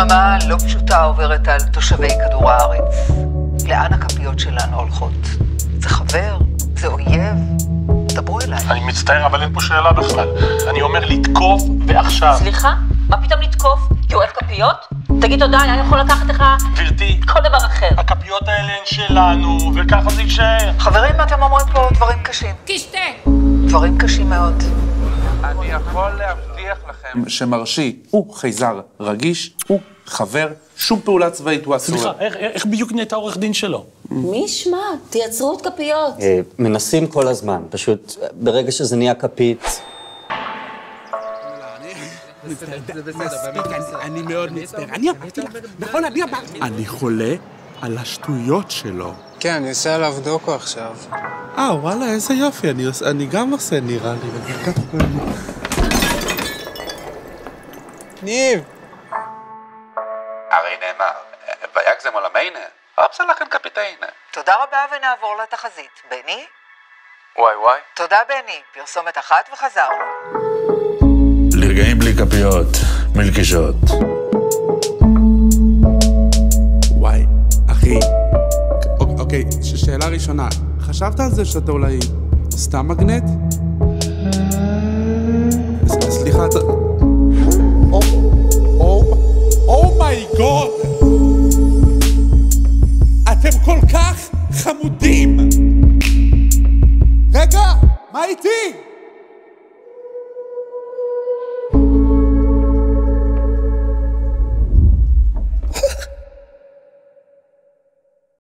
יממה לא פשוטה עוברת על תושבי כדור הארץ. לאן הכפיות שלנו הולכות? זה חבר? זה אויב? דברו אליי. אני מצטער, אבל אין פה שאלה בכלל. אני אומר לתקוף ועכשיו. סליחה? מה פתאום לתקוף? כי הוא אוהב כפיות? תגיד תודה, היה יכול לקחת לך גברתי, כל דבר אחר. הכפיות האלה הן שלנו, וככה זה יישאר. חברים, אתם אומרים פה דברים קשים. תשתה. דברים קשים מאוד. אני יכול להבטיח לכם שמרשי הוא חייזר רגיש, הוא חבר, שום פעולה צבאית הוא אסור. סליחה, איך- איך בדיוק נהייתה עורך דין שלו? מי ישמע? תייצרו עוד כפיות. אה, מנסים כל הזמן, פשוט אה, ברגע שזה נהיה כפית, אני מאוד מצטער. אני אמרתי לך, נכון, אני אמרתי. אני חולה על השטויות שלו. כן, אני עושה עליו דוקו עכשיו. אה, וואלה, איזה יופי, אני גם עושה נראה לי. ניב! הרי נאמר, ויגזם עולמיינה, אופסה לכם קפיטיינה. תודה רבה ונעבור לתחזית. בני? וואי וואי. תודה בני. פרסומת אחת וחזרנו. לרגעים בלי כפיות, מלקישות. וואי, אחי. אוקיי, ש- שאלה ראשונה, חשבת על זה שאתה אולי סתם מגנט? ס- סליחה, אתה... אומייגוד! אתם כל כך חמודים! רגע, מה איתי?